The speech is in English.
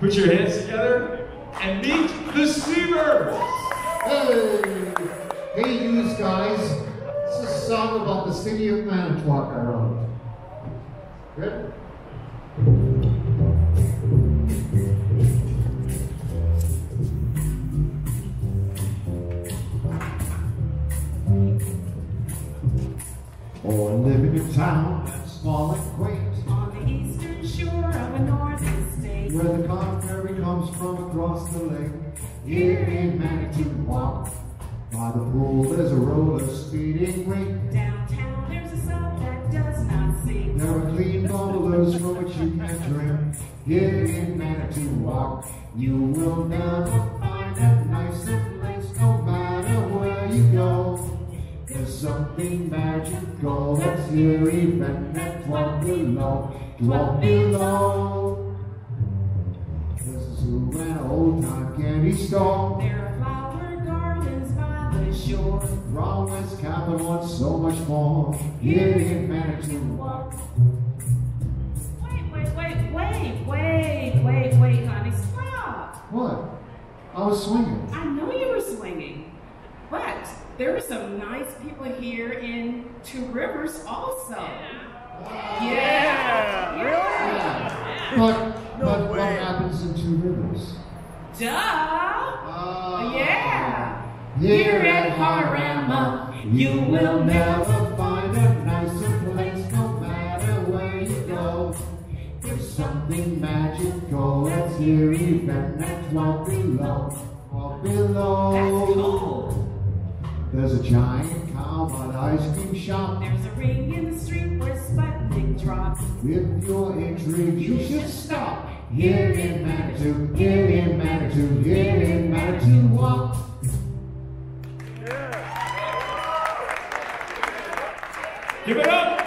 Put your hands together and meet the Seavers. Hey, hey, you guys. This is a song about the city of Manitowoc I wrote. Good? Oh, living in town that's small and quaint, On the eastern shore of a northern state. where the ferry comes from across the lake. Here in Manitowoc, by the pool there's a roller speeding rink. Downtown there's a sub that does not sing. There are clean bubblers from which you can drink. Here in Manitowoc, you will never find a nicer place no matter where you go. There's something magical that's here even at 12 below, 12 below. This is who an old time candy store. There are flower gardens by the shore. Wrong West Capitol and so much more. Here in Manitowoc. Wait, wait, wait, wait, wait, wait, wait, honey, stop. What? I was swinging. I know you were swinging, but there were some nice people here in Two Rivers also. Yeah. Yeah. But, but what happens in Two Rivers? Duh. Uh, Yeah. Here at Heart-a-Rama, you will never find a nicer place no matter where you go. There's something magical that's here even at 12 below. 12 below. That's cool. There's a giant cowboy ice cream shop. There's a ring in the street where Sputnik drops. If you're intrigued, you should stop. In Manitou, here in Manitou, here in Manitou, walk. Give it up